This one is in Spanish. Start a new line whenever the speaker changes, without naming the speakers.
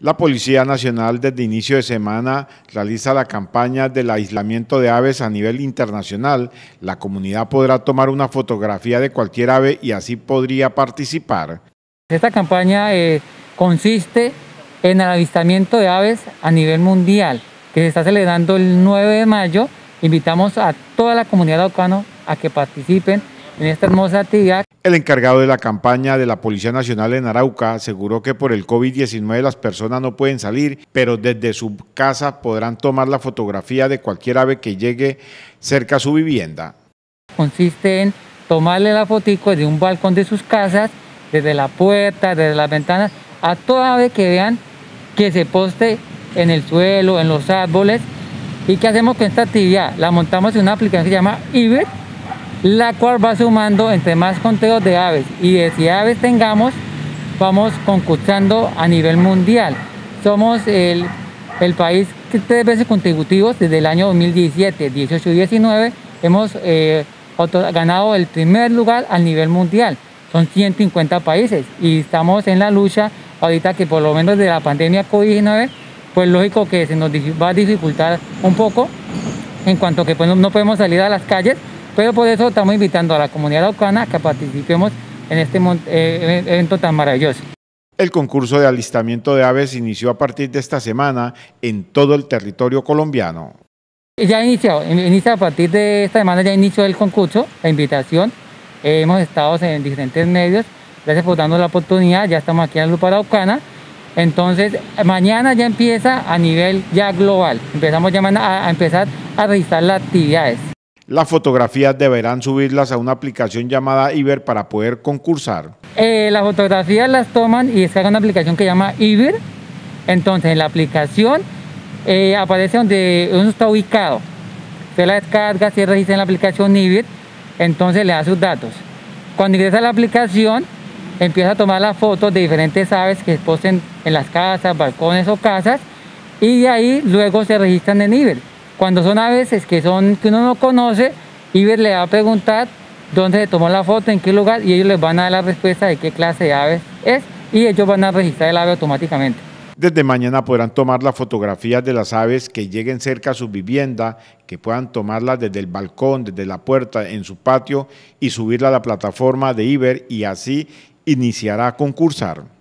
La Policía Nacional desde inicio de semana realiza la campaña del aislamiento de aves a nivel internacional. La comunidad podrá tomar una fotografía de cualquier ave y así podría participar.
Esta campaña eh, consiste en el avistamiento de aves a nivel mundial, que se está celebrando el 9 de mayo. Invitamos a toda la comunidad aucano a que participen en esta hermosa actividad.
El encargado de la campaña de la Policía Nacional en Arauca aseguró que por el COVID-19 las personas no pueden salir, pero desde su casa podrán tomar la fotografía de cualquier ave que llegue cerca a su vivienda.
Consiste en tomarle la fotico desde un balcón de sus casas, desde la puerta, desde las ventanas, a toda ave que vean que se poste en el suelo, en los árboles. ¿Y qué hacemos con esta actividad? La montamos en una aplicación que se llama Iber, la cual va sumando entre más conteos de aves y de si aves tengamos, vamos concursando a nivel mundial. Somos el, país que tres veces consecutivos desde el año 2017, 18 y 19 hemos eh, ganado el primer lugar a nivel mundial. Son 150 países y estamos en la lucha ahorita que por lo menos de la pandemia COVID-19, pues lógico que se nos va a dificultar un poco en cuanto que pues, no podemos salir a las calles, pero por eso estamos invitando a la comunidad aucana a que participemos en este eh, evento tan maravilloso.
El concurso de alistamiento de aves inició a partir de esta semana en todo el territorio colombiano.
Ya ha iniciado, inicia a partir de esta semana ya inició el concurso, la invitación. hemos estado en diferentes medios, gracias por darnos la oportunidad, ya estamos aquí en la Lupa Araucana. Entonces, mañana ya empieza a nivel ya global. Empezamos ya a, a empezar a registrar las actividades.
Las fotografías deberán subirlas a una aplicación llamada Iber para poder concursar.
Eh, las fotografías las toman y descargan una aplicación que llama Iber. Entonces en la aplicación eh, aparece donde uno está ubicado. Usted la descarga, se registra en la aplicación Iber, entonces le da sus datos. Cuando ingresa a la aplicación, empieza a tomar las fotos de diferentes aves que posten en las casas, balcones o casas y de ahí luego se registran en Iber. Cuando son aves que, son, que uno no conoce, Iber le va a preguntar dónde se tomó la foto, en qué lugar, y ellos les van a dar la respuesta de qué clase de aves es, y ellos van a registrar el ave automáticamente.
Desde mañana podrán tomar las fotografías de las aves que lleguen cerca a su vivienda, que puedan tomarlas desde el balcón, desde la puerta, en su patio y subirla a la plataforma de Iber y así iniciará a concursar.